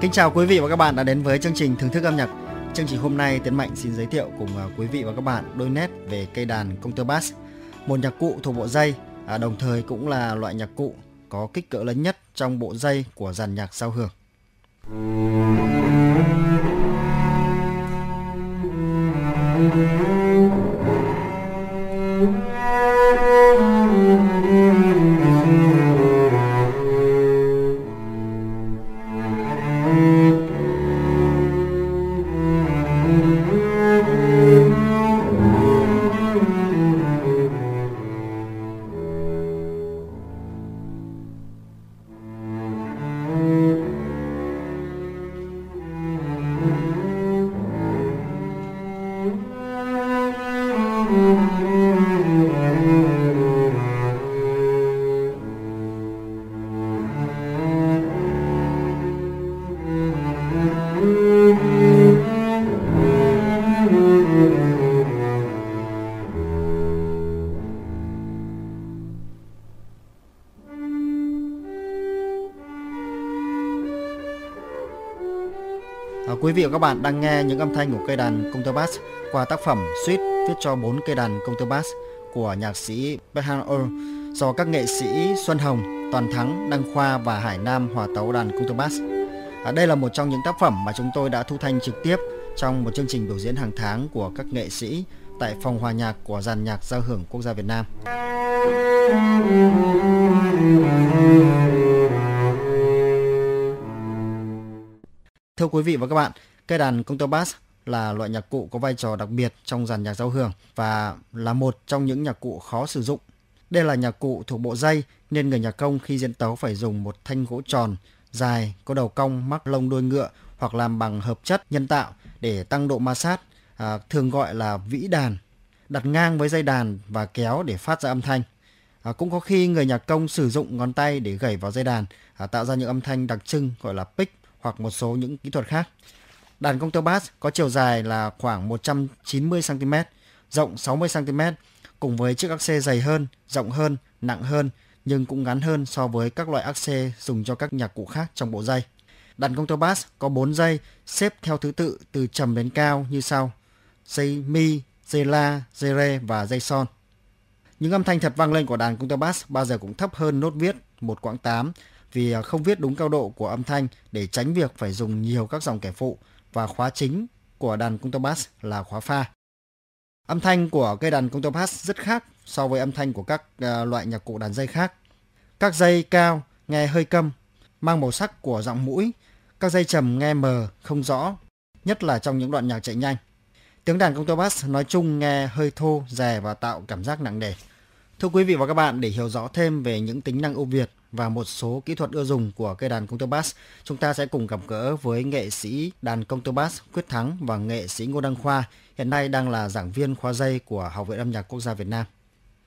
Kính chào quý vị và các bạn đã đến với chương trình thưởng thức âm nhạc. Chương trình hôm nay Tiến Mạnh xin giới thiệu cùng à, quý vị và các bạn đôi nét về cây đàn contrabass, một nhạc cụ thuộc bộ dây, à, đồng thời cũng là loại nhạc cụ có kích cỡ lớn nhất trong bộ dây của dàn nhạc giao hưởng. Quý vị và các bạn đang nghe những âm thanh của cây đàn contrabass qua tác phẩm Suite viết cho bốn cây đàn contrabass của nhạc sĩ Berhan Earl do các nghệ sĩ Xuân Hồng, Toàn Thắng, Đăng Khoa và Hải Nam hòa tấu đàn contrabass. À, đây là một trong những tác phẩm mà chúng tôi đã thu thanh trực tiếp trong một chương trình biểu diễn hàng tháng của các nghệ sĩ tại phòng hòa nhạc của dàn nhạc giao hưởng quốc gia Việt Nam. Thưa quý vị và các bạn, cây đàn contrabass là loại nhạc cụ có vai trò đặc biệt trong dàn nhạc giao hưởng và là một trong những nhạc cụ khó sử dụng. Đây là nhạc cụ thuộc bộ dây nên người nhạc công khi diễn tấu phải dùng một thanh gỗ tròn dài có đầu cong mắc lông đuôi ngựa hoặc làm bằng hợp chất nhân tạo để tăng độ ma sát, à, thường gọi là vĩ đàn, đặt ngang với dây đàn và kéo để phát ra âm thanh. À, cũng có khi người nhạc công sử dụng ngón tay để gảy vào dây đàn à, tạo ra những âm thanh đặc trưng gọi là pick hoặc một số những kỹ thuật khác. Đàn contrabass có chiều dài là khoảng 190 cm, rộng 60 cm, cùng với chiếc ắc xe dày hơn, rộng hơn, nặng hơn nhưng cũng ngắn hơn so với các loại ắc xe dùng cho các nhạc cụ khác trong bộ dây. Đàn contrabass có 4 dây xếp theo thứ tự từ trầm đến cao như sau: dây mi, dây la, dây re và dây son. Những âm thanh thật vang lên của đàn contrabass bao giờ cũng thấp hơn nốt viết một quãng 8 vì à, không viết đúng cao độ của âm thanh để tránh việc phải dùng nhiều các dòng kẻ phụ và khóa chính của đàn contrabass là khóa pha. Âm thanh của cây đàn contrabass rất khác so với âm thanh của các à, loại nhạc cụ đàn dây khác. Các dây cao nghe hơi câm, mang màu sắc của giọng mũi, các dây trầm nghe mờ, không rõ, nhất là trong những đoạn nhạc chạy nhanh. Tiếng đàn contrabass nói chung nghe hơi thô, rè và tạo cảm giác nặng nề. Thưa quý vị và các bạn, để hiểu rõ thêm về những tính năng ưu việt và một số kỹ thuật ưa dùng của cây đàn contrabass, chúng ta sẽ cùng gặp gỡ với nghệ sĩ đàn contrabass Quyết Thắng và nghệ sĩ Ngô Đăng Khoa, hiện nay đang là giảng viên khoa dây của Học viện âm nhạc quốc gia Việt Nam.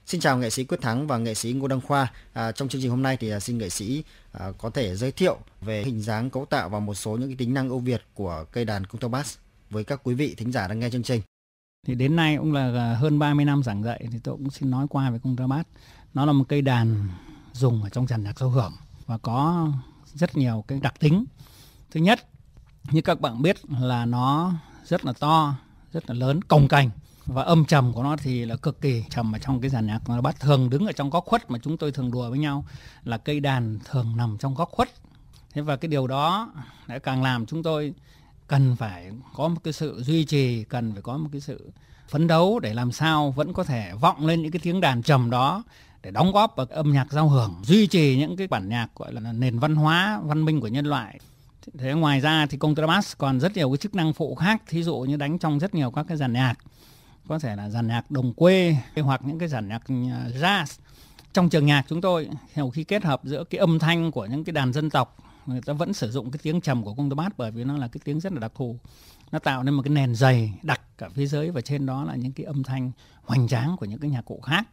Xin chào nghệ sĩ Quyết Thắng và nghệ sĩ Ngô Đăng Khoa. À, trong chương trình hôm nay thì à, xin nghệ sĩ à, có thể giới thiệu về hình dáng cấu tạo và một số những cái tính năng ưu việt của cây đàn contrabass với các quý vị thính giả đang nghe chương trình. Thì đến nay cũng là à, hơn 30 năm giảng dạy thì tôi cũng xin nói qua về contrabass. Nó là một cây đàn dùng ở trong dàn nhạc giao hưởng và có rất nhiều cái đặc tính. Thứ nhất, như các bạn biết là nó rất là to, rất là lớn, cồng cành và âm trầm của nó thì là cực kỳ trầm ở trong cái dàn nhạc nó bắt thường đứng ở trong góc khuất mà chúng tôi thường đùa với nhau là cây đàn thường nằm trong góc khuất thế và cái điều đó đã càng làm chúng tôi cần phải có một cái sự duy trì cần phải có một cái sự phấn đấu để làm sao vẫn có thể vọng lên những cái tiếng đàn trầm đó để đóng góp vào âm nhạc giao hưởng, duy trì những cái bản nhạc gọi là nền văn hóa, văn minh của nhân loại. Thế ngoài ra thì contrabass còn rất nhiều cái chức năng phụ khác, thí dụ như đánh trong rất nhiều các cái dàn nhạc. Có thể là dàn nhạc đồng quê hoặc những cái dàn nhạc à, jazz. Trong trường nhạc chúng tôi nhiều khi kết hợp giữa cái âm thanh của những cái đàn dân tộc, người ta vẫn sử dụng cái tiếng trầm của contrabass bởi vì nó là cái tiếng rất là đặc thù. Nó tạo nên một cái nền dày đặc cả phía dưới và trên đó là những cái âm thanh hoành tráng của những cái nhạc cụ khác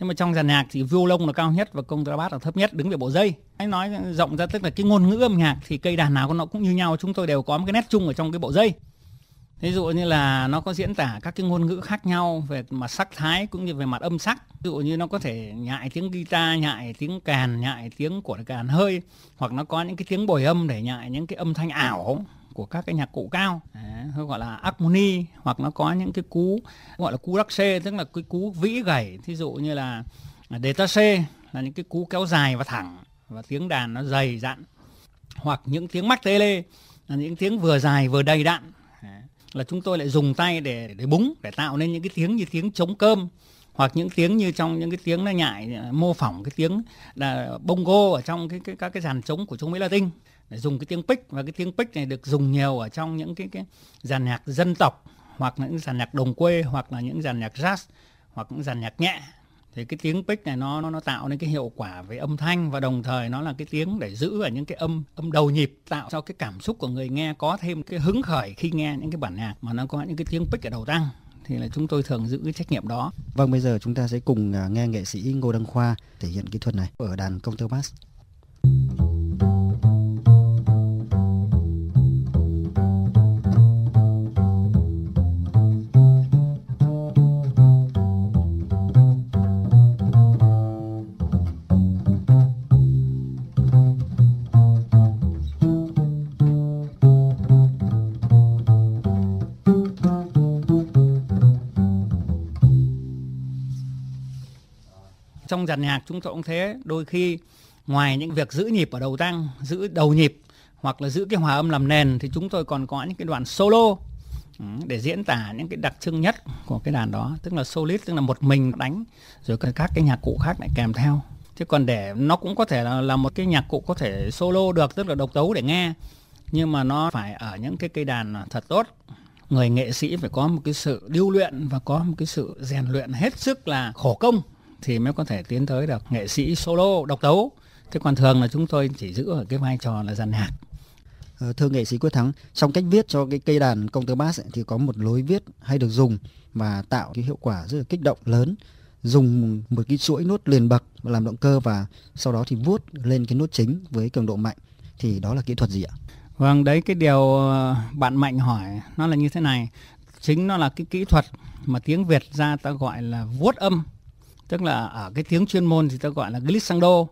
thế mà trong dàn nhạc thì violon là cao nhất và contrabass là thấp nhất, đứng về bộ dây. Anh nói rộng ra tức là cái ngôn ngữ âm nhạc thì cây đàn nào nó cũng như nhau, chúng tôi đều có một cái nét chung ở trong cái bộ dây. Ví dụ như là nó có diễn tả các cái ngôn ngữ khác nhau về mặt sắc thái cũng như về mặt âm sắc. Ví dụ như nó có thể nhại tiếng guitar, nhại tiếng kèn nhại tiếng của kèn hơi, hoặc nó có những cái tiếng bồi âm để nhại những cái âm thanh ảo của các cái nhạc cụ cao. Đấy, gọi là harmony hoặc nó có những cái cú gọi là cú đắc xê tức là cái cú vĩ gảy. Thí dụ như là delta c là những cái cú kéo dài và thẳng và tiếng đàn nó dày dặn. Hoặc những tiếng mắc tê lê là những tiếng vừa dài vừa đầy đặn. Là chúng tôi lại dùng tay để để búng để tạo nên những cái tiếng như tiếng chống cơm hoặc những tiếng như trong những cái tiếng nó nhại mô phỏng cái tiếng là bongo ở trong cái, cái các cái dàn trống của trung Mỹ Latin để dùng cái tiếng pick và cái tiếng pick này được dùng nhiều ở trong những cái cái dàn nhạc dân tộc hoặc là những dàn nhạc đồng quê hoặc là những dàn nhạc jazz hoặc những dàn nhạc nhẹ thì cái tiếng pick này nó nó nó tạo nên cái hiệu quả về âm thanh và đồng thời nó là cái tiếng để giữ ở những cái âm âm đầu nhịp tạo cho cái cảm xúc của người nghe có thêm cái hứng khởi khi nghe những cái bản nhạc mà nó có những cái tiếng pick ở đầu tăng thì là chúng tôi thường giữ cái trách nhiệm đó. Vâng, bây giờ chúng ta sẽ cùng à, nghe nghệ sĩ Ngô Đăng Khoa thể hiện kỹ thuật này ở đàn công tơ bass. Trong dàn nhạc chúng tôi cũng thế. Đôi khi ngoài những việc giữ nhịp ở đầu tăng giữ đầu nhịp hoặc là giữ cái hòa âm làm nền thì chúng tôi còn có những cái đoạn solo ừ, để diễn tả những cái đặc trưng nhất của cái đàn đó. Tức là solist tức là một mình đánh rồi các cái nhạc cụ khác lại kèm theo. Chứ còn để nó cũng có thể là, là một cái nhạc cụ có thể solo được tức là độc tấu để nghe nhưng mà nó phải ở những cái cây đàn thật tốt. Người nghệ sĩ phải có một cái sự điêu luyện và có một cái sự rèn luyện hết sức là khổ công thì mới có thể tiến tới được nghệ sĩ solo độc tấu. Thế còn thường là chúng tôi chỉ giữ ở cái vai trò là dàn nhạc. Ờ, thưa nghệ sĩ Quyết Thắng trong cách viết cho cái cây đàn công tơ bass thì có một lối viết hay được dùng và tạo cái hiệu quả rất là kích động lớn. Dùng một cái chuỗi nốt liền bậc làm động cơ và sau đó thì vuốt lên cái nốt chính với cường độ mạnh. Thì đó là kỹ thuật gì ạ? Vâng, đấy cái điều ờ, bạn Mạnh hỏi nó là như thế này. Chính nó là cái kỹ thuật mà tiếng Việt ra ta gọi là vuốt âm tức là ở cái tiếng chuyên môn thì ta gọi là glissando.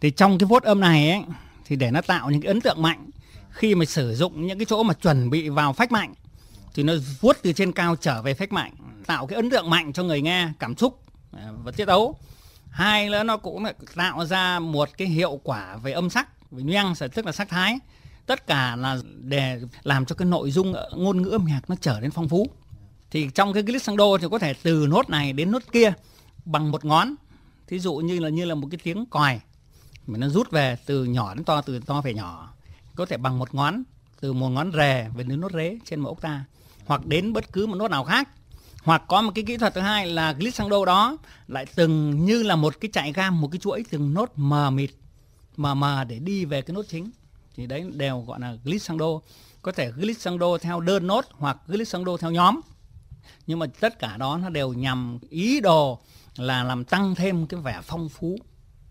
Thì trong cái vốt âm này ấy, thì để nó tạo những cái ấn tượng mạnh, khi mà sử dụng những cái chỗ mà chuẩn bị vào phách mạnh, thì nó vuốt từ trên cao trở về phách mạnh, tạo cái ấn tượng mạnh cho người nghe, cảm xúc à, và tiết tấu. Hai nữa, nó cũng tạo ra một cái hiệu quả về âm sắc, về nuance tức là sắc thái. Tất cả là để làm cho cái nội dung ờ, ngôn ngữ âm nhạc nó trở nên phong phú. Thì trong cái glissando thì có thể từ nốt này đến nốt kia bằng một ngón. Thí dụ như là như là một cái tiếng còi, mà nó rút về từ nhỏ đến to, từ to về nhỏ. Có thể bằng một ngón, từ một ngón rề về đến nốt rế trên một octa, hoặc đến bất cứ một nốt nào khác. Hoặc có một cái kỹ thuật thứ hai là glissando đó, lại từng như là một cái chạy gam một cái chuỗi từng nốt mờ mịt, mờ mờ để đi về cái nốt chính. Thì đấy đều gọi là glissando có thể glissando theo đơn nốt, hoặc glissando theo nhóm. Nhưng mà tất cả đó nó đều nhằm ý đồ là làm tăng thêm cái vẻ phong phú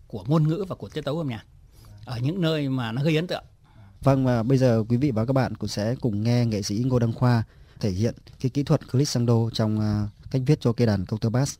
của ngôn ngữ và của tiết tấu âm nhạc ở những nơi mà nó gây ấn tượng. Vâng và bây giờ quý vị và các bạn cũng sẽ cùng nghe nghệ sĩ Ngô Đăng Khoa thể hiện cái kỹ thuật glissando trong à, cách viết cho cây đàn counterbass.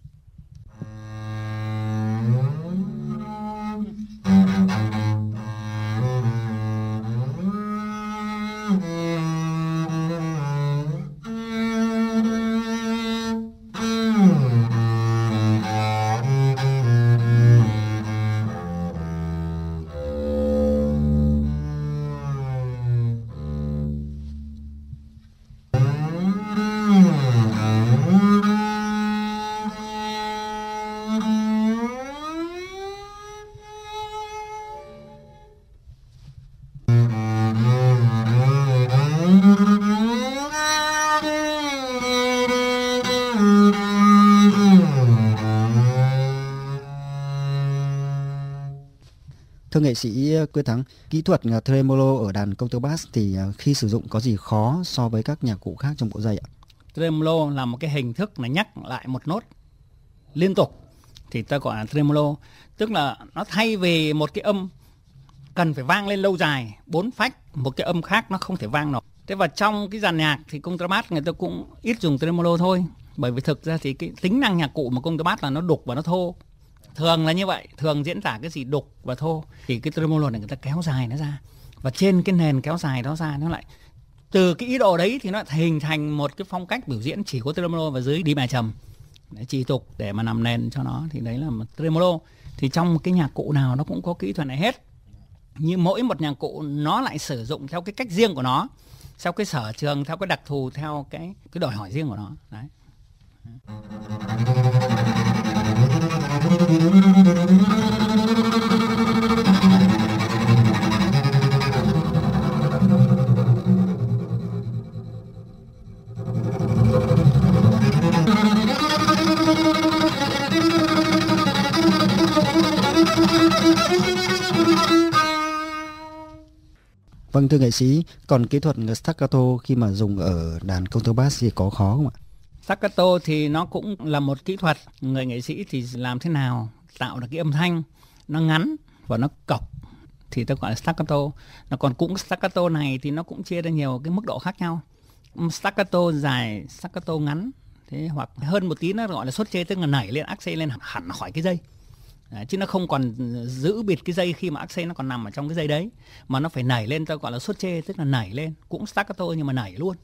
Thưa nghệ sĩ ờ, Quyết Thắng, kỹ thuật ờ, tremolo ở đàn counterbass thì ờ, khi sử dụng có gì khó so với các nhạc cụ khác trong bộ dây ạ? Tremolo là một cái hình thức là nhắc lại một nốt liên tục thì ta gọi là tremolo, tức là nó thay vì một cái âm cần phải vang lên lâu dài bốn phách một cái âm khác nó không thể vang nổi. Thế và trong cái dàn nhạc thì contrabass người ta cũng ít dùng tremolo thôi. Bởi vì thực ra thì cái tính năng nhạc cụ mà contrabass là nó đục và nó thô thường là như vậy, thường diễn tả cái gì đục và thô, thì cái tremolo này người ta kéo dài nó ra. Và trên cái nền kéo dài đó ra, nó lại, từ cái ý đồ đấy thì nó hình thành một cái phong cách biểu diễn chỉ có tremolo và dưới đi bài trầm. Để chỉ tục để mà làm nền cho nó, thì đấy là một tremolo thì trong cái nhạc cụ nào nó cũng có kỹ thuật này hết. Nhưng mỗi một nhạc cụ, nó lại sử dụng theo cái cách riêng của nó, theo cái sở trường, theo cái đặc thù, theo cái cái đòi hỏi riêng của nó. Đấy. Vâng thưa nghệ sĩ, còn kỹ thuật staccato khi mà dùng ở đàn contrabass thì có khó không ạ? Staccato thì nó cũng là một kỹ thuật, người nghệ sĩ thì làm thế nào tạo được cái âm thanh nó ngắn và nó cọc thì tôi gọi là staccato. Nó còn cũng staccato này thì nó cũng chia ra nhiều cái mức độ khác nhau. Staccato dài, staccato ngắn thế hoặc hơn một tí nó gọi là sốt chê tức là nảy lên ác lên hẳn khỏi cái dây Đấy, chứ nó không còn giữ bịt cái dây khi mà ác nó còn nằm ở trong cái dây đấy mà nó phải nảy lên ta gọi là sốt chê tức là nảy lên cũng staccato nhưng mà nảy luôn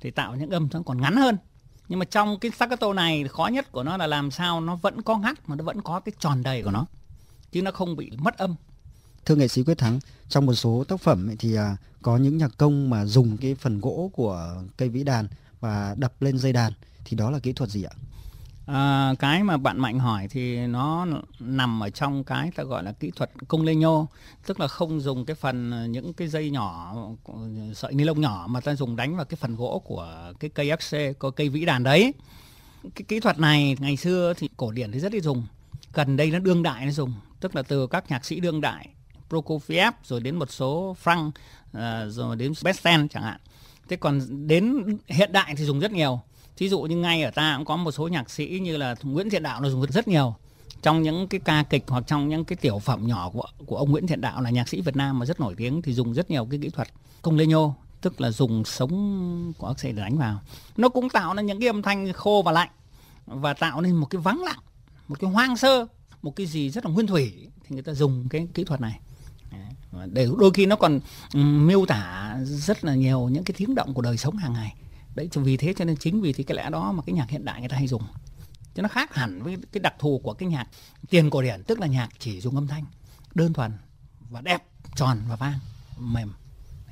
thì tạo những âm nó còn ngắn hơn nhưng mà trong cái staccato này khó nhất của nó là làm sao nó vẫn có ngắt mà nó vẫn có cái tròn đầy của nó. Chứ nó không bị mất âm. Thưa nghệ sĩ quyết thắng trong một số tác phẩm thì à, có những nhạc công mà dùng cái phần gỗ của cây vĩ đàn và đập lên dây đàn thì đó là kỹ thuật gì ạ? À, cái mà bạn mạnh hỏi thì nó nằm ở trong cái ta gọi là kỹ thuật công lê nhô. Tức là không dùng cái phần ờ, những cái dây nhỏ ờ, sợi ni lông nhỏ mà ta dùng đánh vào cái phần gỗ của cái cây fc có cây vĩ đàn đấy. Cái kỹ thuật này ngày xưa thì cổ điển thì rất ít dùng. Gần đây nó đương đại nó dùng. Tức là từ các nhạc sĩ đương đại Prokofiev rồi đến một số Frank rồi đến Besten chẳng hạn. Thế còn đến hiện đại thì dùng rất nhiều thí dụ như ngay ở ta cũng có một số nhạc sĩ như là Nguyễn Thiện Đạo nó dùng rất nhiều. Trong những cái ca kịch hoặc trong những cái tiểu phẩm nhỏ của của ông Nguyễn Thiện Đạo là nhạc sĩ Việt Nam mà rất nổi tiếng thì dùng rất nhiều cái kỹ thuật công lê nhô, tức là dùng sống của ác để đánh vào. Nó cũng tạo nên những cái âm thanh khô và lạnh và tạo nên một cái vắng lặng, một cái hoang sơ, một cái gì rất là nguyên thủy thì người ta dùng cái kỹ thuật này. Để đôi khi nó còn miêu tả rất là nhiều những cái tiếng động của đời sống hàng ngày đấy vì thế cho nên chính vì thế cái lẽ đó mà cái nhạc hiện đại người ta hay dùng cho nó khác hẳn với cái đặc thù của cái nhạc tiền cổ điển, tức là nhạc chỉ dùng âm thanh, đơn thuần và đẹp, tròn và vang, mềm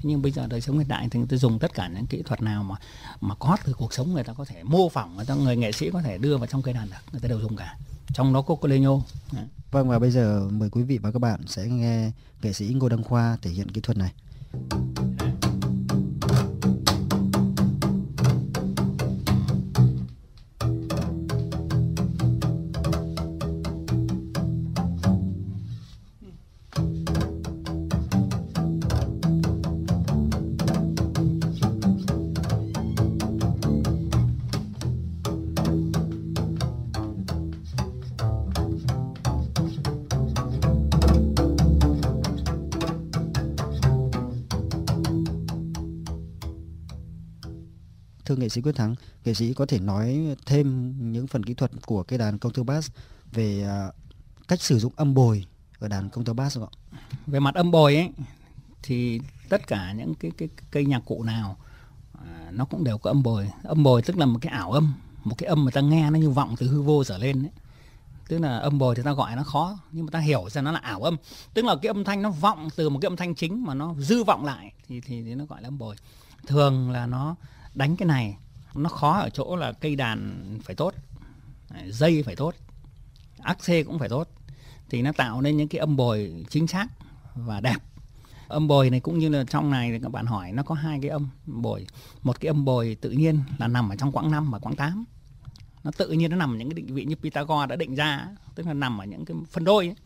nhưng bây giờ đời sống hiện đại thì người ta dùng tất cả những kỹ thuật nào mà mà có từ cuộc sống người ta có thể mô phỏng, người ta, người nghệ sĩ có thể đưa vào trong cây đàn được, người ta đều dùng cả trong đó có Colenio. Vâng và bây giờ mời quý vị và các bạn sẽ nghe nghệ sĩ Ngô Đăng Khoa thể hiện kỹ thuật này. Nghệ sĩ Quyết Thắng, nghệ sĩ có thể nói thêm những phần kỹ thuật của cái đàn contrabass về uh, cách sử dụng âm bồi ở đàn contrabass không ạ? Về mặt âm bồi ấy thì tất cả những cái cái cây nhạc cụ nào à, nó cũng đều có âm bồi. Âm bồi tức là một cái ảo âm, một cái âm mà ta nghe nó như vọng từ hư vô trở lên ấy. Tức là âm bồi thì ta gọi nó khó nhưng mà ta hiểu ra nó là ảo âm. Tức là cái âm thanh nó vọng từ một cái âm thanh chính mà nó dư vọng lại thì thì, thì nó gọi là âm bồi. Thường là nó đánh cái này, nó khó ở chỗ là cây đàn phải tốt, dây phải tốt, ác xê cũng phải tốt, thì nó tạo nên những cái âm bồi chính xác và đẹp. Âm bồi này cũng như là trong này thì các bạn hỏi, nó có hai cái âm bồi. Một cái âm bồi tự nhiên là nằm ở trong quãng 5 và quãng 8 nó tự nhiên nó nằm ở những cái định vị như Pythagore đã định ra tức là nằm ở những cái phân đôi ấy.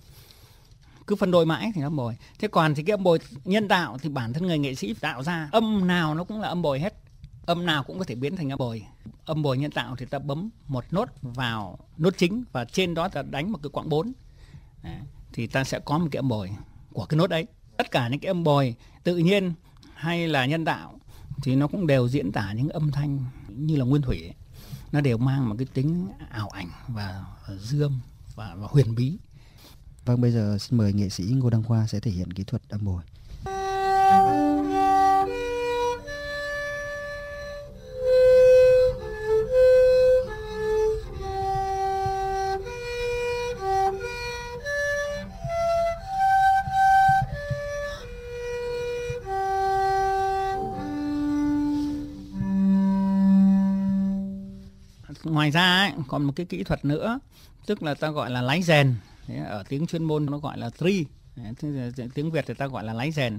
cứ phân đôi mãi thì nó âm bồi. Thế còn thì cái âm bồi nhân tạo thì bản thân người nghệ sĩ tạo ra, âm nào nó cũng là âm bồi hết âm nào cũng có thể biến thành âm bồi âm bồi nhân tạo thì ta bấm một nốt vào nốt chính và trên đó ta đánh một cái quãng 4 Đấy, thì ta sẽ có một cái âm bồi của cái nốt đấy tất cả những cái âm bồi tự nhiên hay là nhân tạo thì nó cũng đều diễn tả những âm thanh như là nguyên thủy ấy. nó đều mang một cái tính ảo ảnh và, và dương và, và huyền bí Vâng, bây giờ xin mời nghệ sĩ Ngô Đăng Khoa sẽ thể hiện kỹ thuật âm bồi. Còn một cái kỹ thuật nữa, tức là ta gọi là lái rèn. Ở tiếng chuyên môn nó gọi là tri. Tiếng việt thì ta gọi là lái rèn.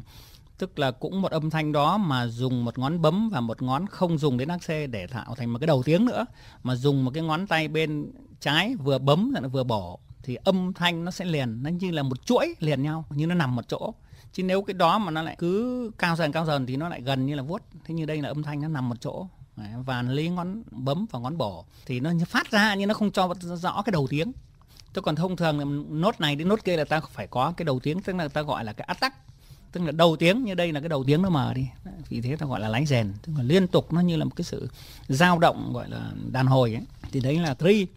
Tức là cũng một âm thanh đó mà dùng một ngón bấm và một ngón không dùng đến ác C để tạo thành một cái đầu tiếng nữa. Mà dùng một cái ngón tay bên trái vừa bấm lại vừa bỏ, thì âm thanh nó sẽ liền. Nó như là một chuỗi liền nhau, như nó nằm một chỗ. Chứ nếu cái đó mà nó lại cứ cao dần cao dần thì nó lại gần như là vuốt. Thế như đây là âm thanh nó nằm một chỗ và lấy ngón, bấm vào ngón bổ. Thì nó phát ra, nhưng nó không cho rõ cái đầu tiếng. Tôi còn thông thường nốt này đến nốt kia là ta phải có cái đầu tiếng, tức là ta gọi là cái attack. Tức là đầu tiếng, như đây là cái đầu tiếng nó mờ đi. Vì thế ta gọi là lái rèn. Tức là liên tục nó như là một cái sự dao động, gọi là đàn hồi ấy. thì đấy là tri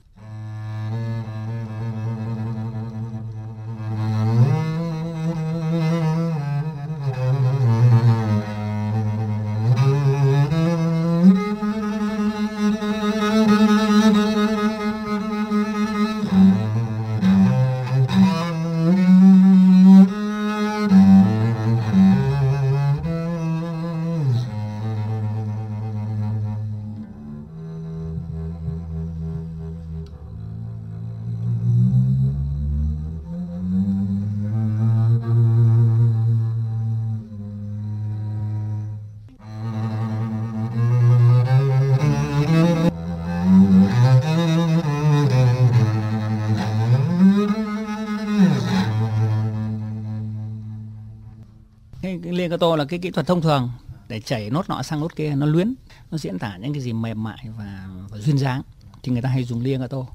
cho tôi tô là cái kỹ thuật thông thường để chảy nốt nọ sang nốt kia nó luyến nó diễn tả những cái gì mềm mại và, và duyên dáng thì người ta hay dùng liên tô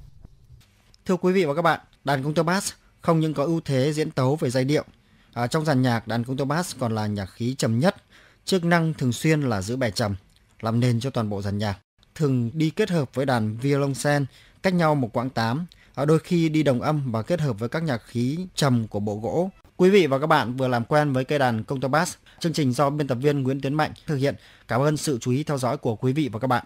Thưa quý vị và các bạn, đàn công tơ bass không những có ưu thế diễn tấu về giai điệu, à, trong dàn nhạc đàn công tơ bass còn là nhạc khí trầm nhất, chức năng thường xuyên là giữ bài trầm, làm nền cho toàn bộ dàn nhạc. Thường đi kết hợp với đàn violoncel cách nhau một quãng tám ở đôi khi đi đồng âm và kết hợp với các nhạc khí trầm của bộ gỗ. Quý vị và các bạn vừa làm quen với cây đàn công tơ bass. Chương trình do biên tập viên Nguyễn Tiến Mạnh thực hiện. Cảm ơn sự chú ý theo dõi của quý vị và các bạn.